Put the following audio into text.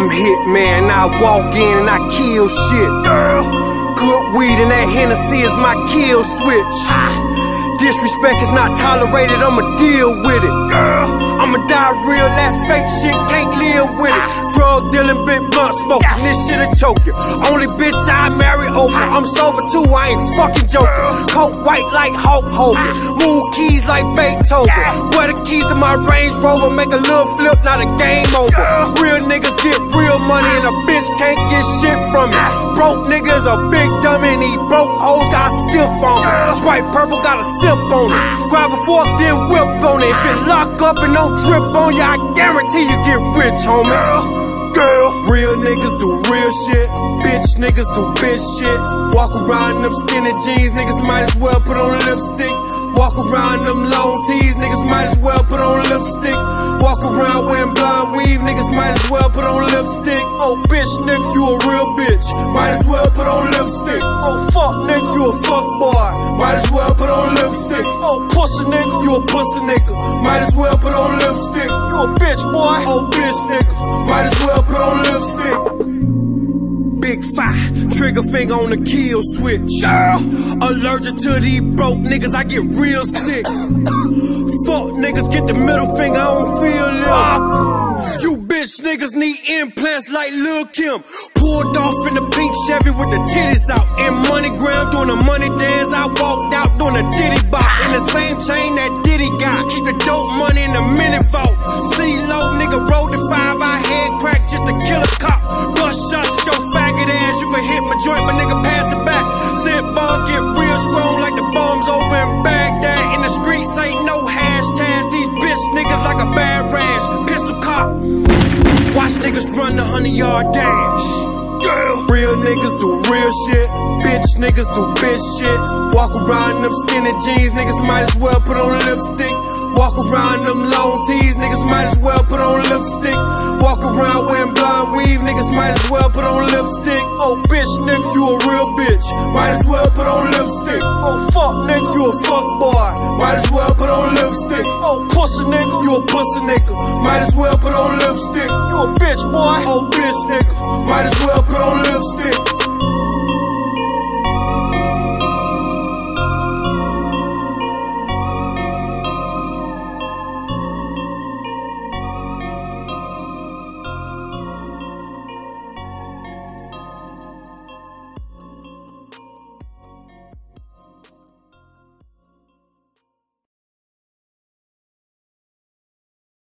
I'm hit, man. I walk in and I kill shit. Good weed and that Hennessy is my kill switch. Disrespect is not tolerated, I'ma deal with it. I'ma die real, that fake shit can't live with it. Drug dealing, blunt smoking, this shit'll choke you. Only bitch I marry open. I'm sober too, I ain't fucking joking. Coat white like Hulk Hogan, move keys like Beethoven. Wear the keys to my Range Rover, make a little flip, not a game over. Real niggas get real money and a bitch can't get shit from me. Broke niggas a big dummy and these broke hoes got stiff on me. Sprite purple got a sip on it. Grab a fork, then whip on it. If it lock up and don't on you, I guarantee you get rich, homie. Girl, real niggas do real shit. Bitch niggas do bitch shit. Walk around them skinny jeans, niggas might as well put on lipstick. Walk around them long tees, niggas might as well put on lipstick. Walk around wearing blonde weave, niggas might as well put on lipstick. Oh, bitch, nigga, you a real bitch. Might as well put on lipstick. Oh, fuck, nigga, you a fuck boy. Might as well put on lipstick. Oh, pussy, nigga, you a pussy nigga. Might as well put on lipstick. You a bitch, boy. Oh, bitch, nigga. Might as well trigger finger on the kill switch. Girl, allergic to these broke niggas, I get real sick. Fuck niggas, get the middle finger, I don't feel it. You bitch niggas need implants like Lil Kim. Pulled off in the pink Chevy with the titties out. In MoneyGram doing the money dance, I walked out doing a Diddy bop. In the same chain that Diddy got. Keep the dope money in the minute vault. See low real strong like the bombs over in Baghdad. In the streets ain't no hashtags, these bitch niggas like a bad rash. Pistol cop. Watch niggas run the hundred yard dash. Girl. Real niggas do real shit. Bitch niggas do bitch shit. Walk around them skinny jeans, niggas might as well put on lipstick. Walk around them long tees, niggas might as well put on lipstick. Walk around wearing blonde weave, niggas might as well put on lipstick. Oh bitch nigga, you a real bitch. Might as well a pussy nigga. Might as well put on lipstick. You a bitch boy. Oh bitch nigga, might as well.